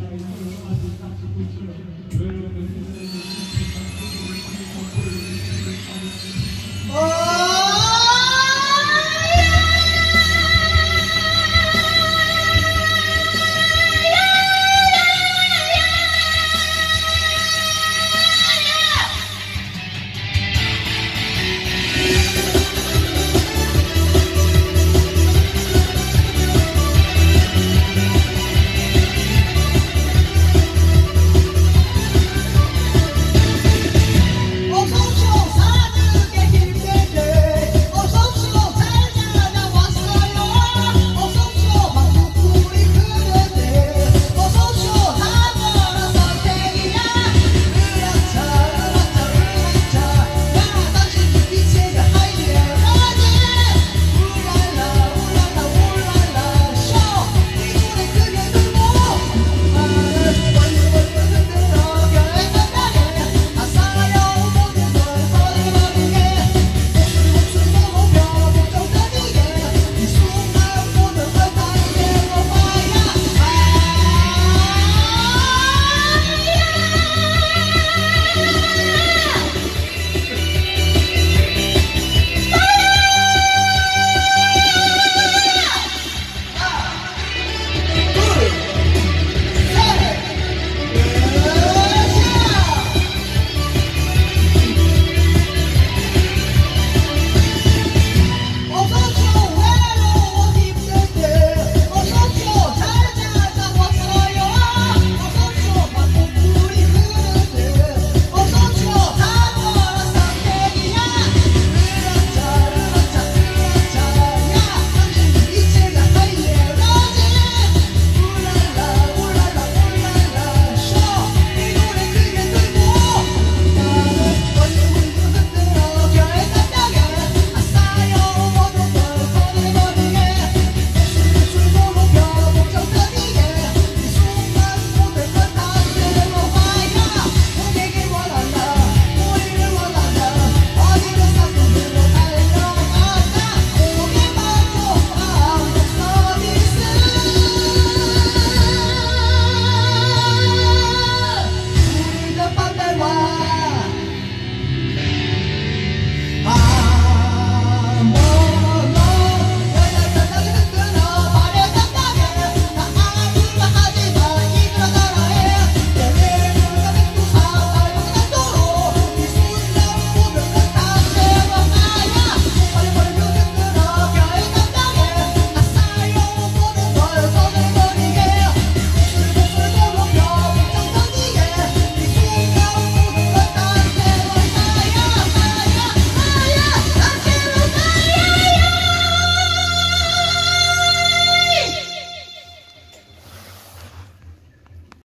pa rin